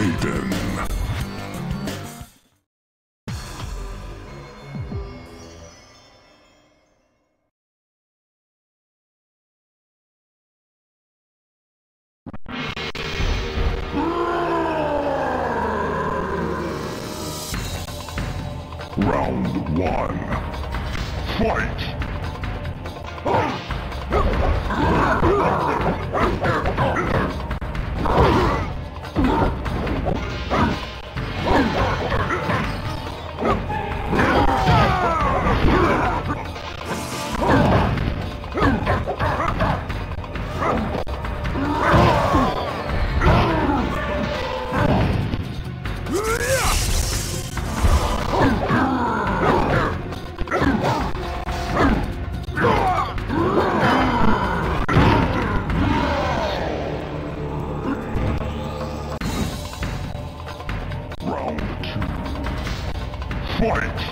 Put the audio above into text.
Begin. Round one. Fight! Round two. Fight!